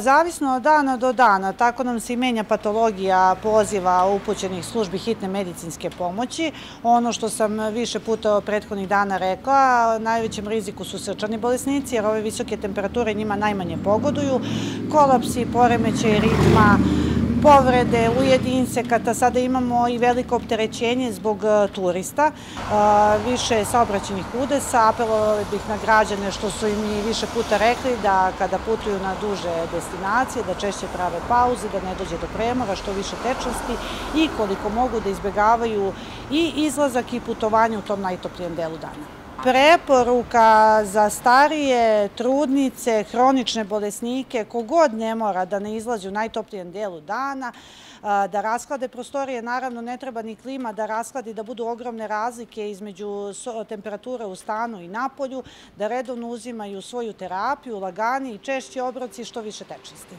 Zavisno od dana do dana, tako nam se i menja patologija poziva upućenih službi hitne medicinske pomoći. Ono što sam više puta prethodnih dana rekla, najvećem riziku su srčani bolesnici, jer ove visoke temperature njima najmanje pogoduju. Kolapsi, poremećaj ritma, povrede u jedinsekata, sada imamo i veliko opterećenje zbog e, turista, e, više saobraćenih udesa, apelovali bih na građane što su im i više puta rekli da kada putuju na duže destinacije, da češće prave pauze, da ne dođe do premora, što više tečnosti i koliko mogu da izbegavaju i izlazak i putovanje u tom najtoplijem delu dana. Preporuka za starije, trudnice, hronične bolesnike, kogod ne mora da ne izlazi u najtoplijem delu dana, da rasklade prostorije, naravno ne treba ni klima da raskladi, da budu ogromne razlike između temperature u stanu i napolju, da redovno uzimaju svoju terapiju, lagani i češći obroci što više tečnosti.